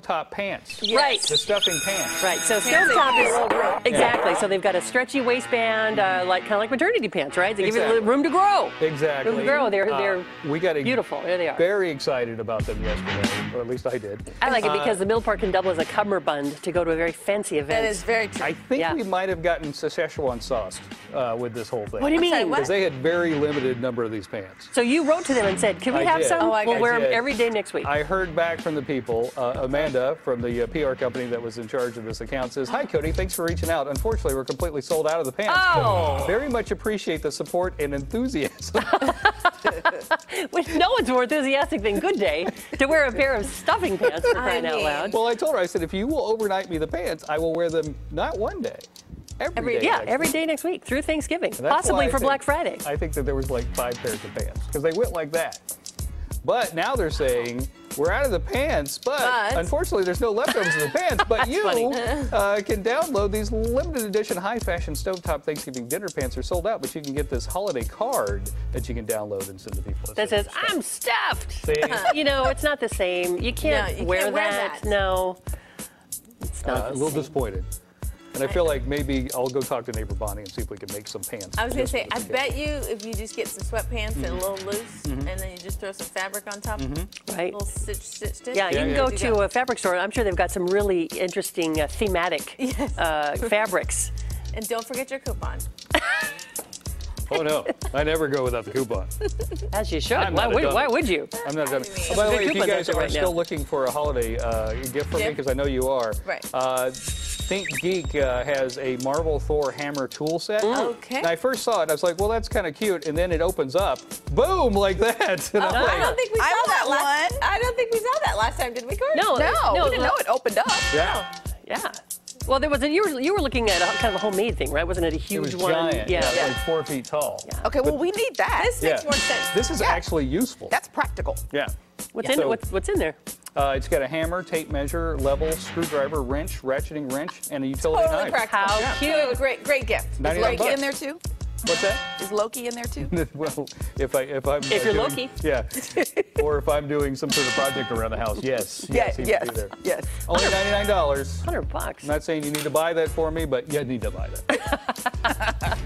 top pants. Right. The stuffing pants. Right. So Pants stovetop they is roll around. exactly. So they've got a stretchy waistband, uh, like kind of like maternity pants, right? They give you a Exactly. little room to grow. Exactly. Room to grow. They're Uh, they're we got a beautiful. There they are. Very excited about them yesterday, or at least I did. I like it Uh, because the middle part can double as a cummerbund to go to a very fancy event. That is very true. I think Yeah. we might have gotten Szechuan sauce uh, with this whole thing. What do you mean? Because they had very limited number of these pants. So you wrote to them and said, "Can we I have did. some? Oh, I we'll got wear you. them every day next week." I heard back from the people. Uh, Amanda from the uh, PR company that was in charge of this account says, "Hi Cody, thanks for reaching out. Unfortunately, we're completely sold out of the pants. Oh. Very much appreciate the support and enthusiasm. Well, no one's more enthusiastic than Good Day to wear a pair of stuffing pants for I crying out loud. well, I told her, I said, if you will overnight me the pants, I will wear them not one day, every Every- day Yeah, next every week." day next week through Thanksgiving, possibly for think- Black Friday. I think that there was like five pairs of pants because they went like that. But now they're saying we're out of the pants, but, But- unfortunately there's no leftovers of the pants. But you uh, can download these limited edition high fashion stovetop Thanksgiving dinner pants are sold out, but you can get this holiday card that you can download and send to people. that says, "I'm stuffed." See? you know, it's not the same. You can't, No, you wear, can't wear that. that. No, it's not Uh, a little same. disappointed. And I feel like maybe I'll go talk to neighbor Bonnie and see if we can make some pants. I was gonna say, I this bet you if you just get some sweatpants and a little loose, Mm-hmm. and then you just throw some fabric on top, Right. little stitch, stitch, stitch. Yeah, you Yeah, can yeah. go to a fabric store. I'm sure they've got some really interesting uh, thematic Yes. uh, fabrics. And don't forget your coupon. Oh no, I never go without the coupon. As you should. I'm Why would, why would you? I'm not done. mean- Oh, by the way, if you guys are right still now. looking for a holiday uh, gift for me, because I know you are, Right. uh, Think Geek uh, has a Marvel Thor hammer tool set. Okay. And I first saw it, I was like, well, that's kind of cute. And then it opens up, boom, like that. And I'm Oh, I don't think we saw I that want last. one. I don't think we saw that last time, did we, Corey? No, No, no, we didn't know it opened up. yeah. Yeah. Well, there was a, you were you were looking at a, kind of a homemade thing, right? Wasn't it a huge It huge was one? giant. Yeah. Yeah, like four feet tall. Okay, well, we need that. This makes Yeah. more sense. This is Yeah. actually useful. That's practical. yeah. What's Yeah. in So- what's, what's in there? Uh, it's got a hammer, tape measure, level, screwdriver, wrench, ratcheting wrench, and a utility Totally knife. practical. How Yeah. cute. Great, great gift. Is 99 Loki in there too? What's that? Is Loki in there too? well, if I if I'm If uh, you're doing- Loki. yeah, or if I'm doing some sort of project around the house, yes, yes, would yes, there. yes. Only ninety nine dollars. Hundred bucks. I'm not saying you need to buy that for me, but you need to buy that.